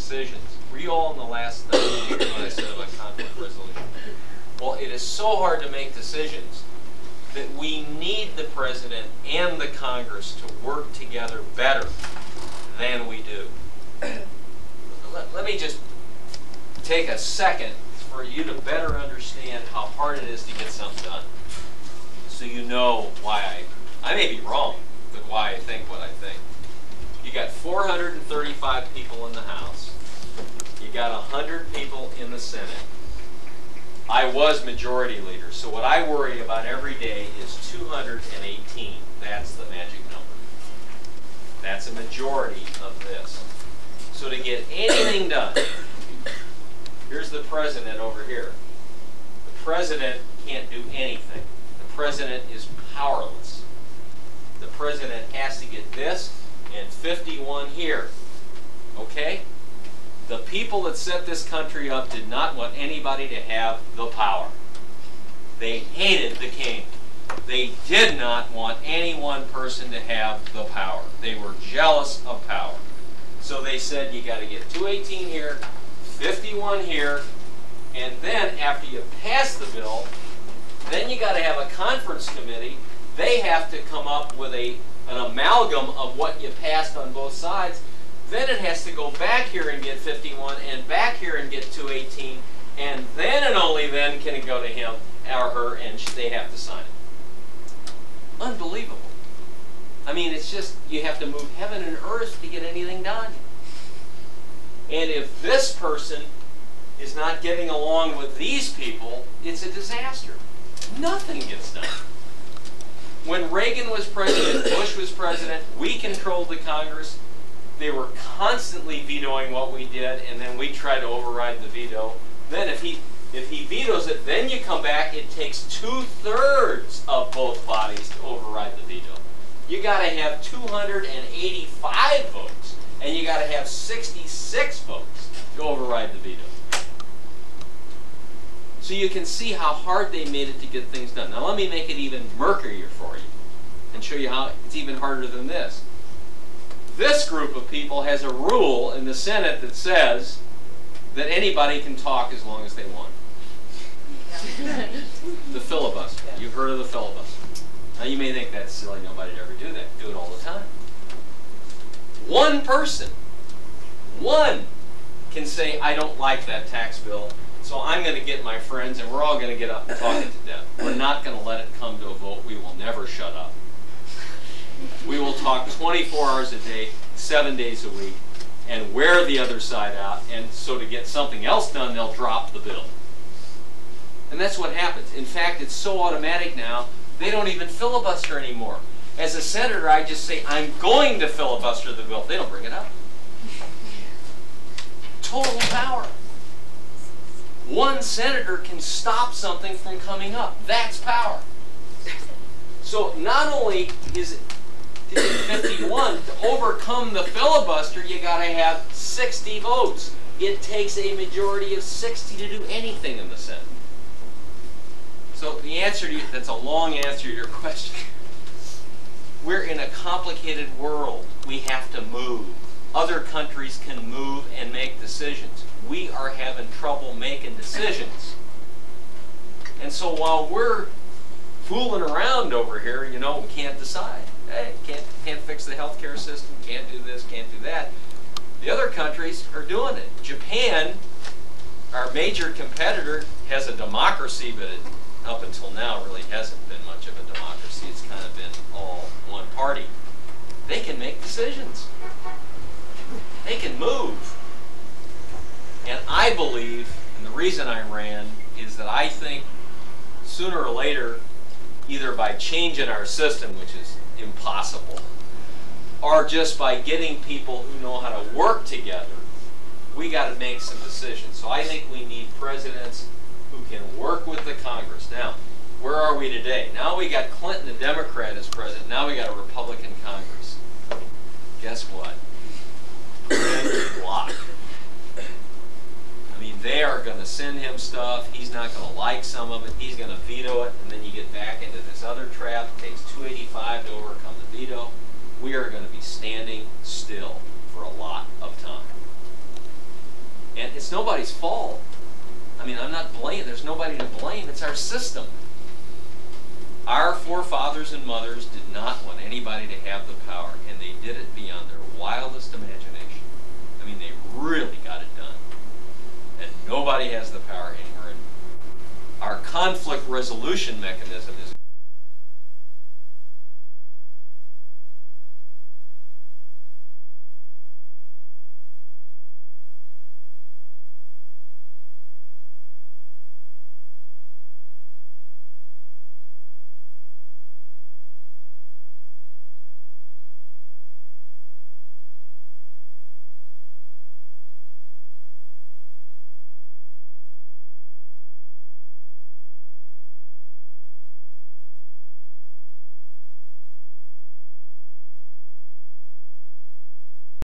decisions. Were you all in the last meeting when I said about conflict resolution? Well, it is so hard to make decisions that we need the president and the Congress to work together better than we do. Let, let me just take a second for you to better understand how hard it is to get something done. So you know why I, I may be wrong, but why I think what I think. You got 435 people in the House. You got 100 people in the Senate. I was majority leader, so what I worry about every day is 218. That's the magic number. That's a majority of this. So to get anything done, here's the president over here. The president can't do anything. The president is powerless. The president has to get this and 51 here. Okay? The people that set this country up did not want anybody to have the power. They hated the king. They did not want any one person to have the power. They were jealous of power. So they said you got to get 218 here, 51 here, and then after you pass the bill, then you got to have a conference committee. They have to come up with a an amalgam of what you passed on both sides, then it has to go back here and get 51 and back here and get 218 and then and only then can it go to him or her and they have to sign it. Unbelievable. I mean, it's just, you have to move heaven and earth to get anything done. And if this person is not getting along with these people, it's a disaster. Nothing gets done. When Reagan was president, Bush was president, we controlled the Congress. They were constantly vetoing what we did, and then we tried to override the veto. Then if he if he vetoes it, then you come back, it takes two-thirds of both bodies to override the veto. You got to have 285 votes, and you got to have 66 votes to override the veto. So you can see how hard they made it to get things done. Now let me make it even murkier for you and show you how it's even harder than this. This group of people has a rule in the Senate that says that anybody can talk as long as they want. the filibuster. You've heard of the filibuster. Now you may think that's silly, nobody'd ever do that. Do it all the time. One person, one, can say, I don't like that tax bill, so I'm going to get my friends and we're all going to get up and talking to death. We're not going to let it come to a vote. We will never shut up. We will talk 24 hours a day, seven days a week, and wear the other side out. And so to get something else done, they'll drop the bill. And that's what happens. In fact, it's so automatic now, they don't even filibuster anymore. As a senator, I just say, I'm going to filibuster the bill. They don't bring it up. Total power one senator can stop something from coming up. That's power. So not only is it 51, to overcome the filibuster, you got to have 60 votes. It takes a majority of 60 to do anything in the Senate. So the answer to you, that's a long answer to your question. We're in a complicated world. We have to move. Other countries can move and make decisions we are having trouble making decisions. And so while we're fooling around over here, you know, we can't decide. Hey, can't, can't fix the healthcare system, can't do this, can't do that. The other countries are doing it. Japan, our major competitor, has a democracy, but it, up until now really hasn't been much of a democracy. It's kind of been all one party. They can make decisions. They can move. And I believe, and the reason I ran, is that I think sooner or later, either by changing our system, which is impossible, or just by getting people who know how to work together, we got to make some decisions. So I think we need presidents who can work with the Congress. Now, where are we today? Now we got Clinton, a Democrat, as president. Now we got a Republican Congress. Guess what? I mean, they are going to send him stuff. He's not going to like some of it. He's going to veto it, and then you get back into this other trap. It takes 285 to overcome the veto. We are going to be standing still for a lot of time. And it's nobody's fault. I mean, I'm not blaming. There's nobody to blame. It's our system. Our forefathers and mothers did not want anybody to have the power, and they did it beyond their wildest imagination mean, they really got it done. And nobody has the power anymore. And our conflict resolution mechanism is